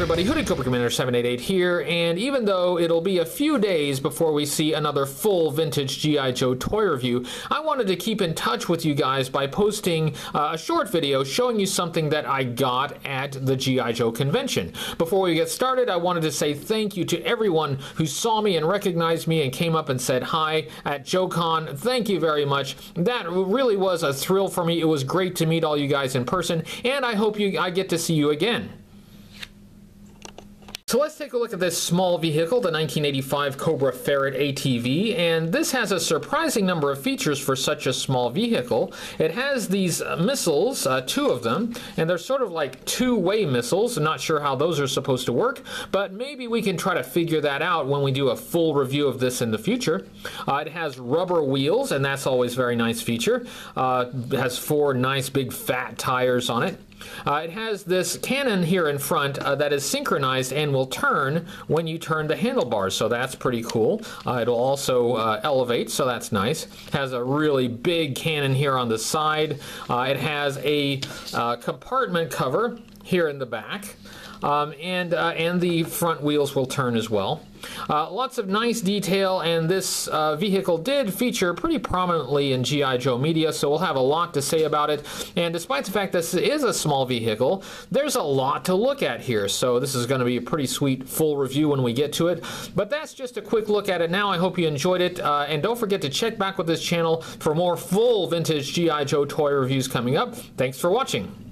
everybody, Hooded Cobra Commander 788 here, and even though it'll be a few days before we see another full vintage G.I. Joe toy review, I wanted to keep in touch with you guys by posting uh, a short video showing you something that I got at the G.I. Joe convention. Before we get started, I wanted to say thank you to everyone who saw me and recognized me and came up and said hi at JoeCon. Thank you very much. That really was a thrill for me. It was great to meet all you guys in person, and I hope you I get to see you again. So let's take a look at this small vehicle, the 1985 Cobra Ferret ATV, and this has a surprising number of features for such a small vehicle. It has these uh, missiles, uh, two of them, and they're sort of like two-way missiles. I'm not sure how those are supposed to work, but maybe we can try to figure that out when we do a full review of this in the future. Uh, it has rubber wheels, and that's always a very nice feature. Uh, has four nice big fat tires on it. Uh, it has this cannon here in front uh, that is synchronized and will turn when you turn the handlebars, so that's pretty cool. Uh, it'll also uh, elevate, so that's nice. Has a really big cannon here on the side. Uh, it has a uh, compartment cover here in the back. Um, and, and the front wheels will turn as well. Uh, lots of nice detail, and this uh, vehicle did feature pretty prominently in G.I. Joe media, so we'll have a lot to say about it. And despite the fact this is a small vehicle, there's a lot to look at here, so this is going to be a pretty sweet full review when we get to it. But that's just a quick look at it now. I hope you enjoyed it, uh, and don't forget to check back with this channel for more full vintage G.I. Joe toy reviews coming up. Thanks for watching.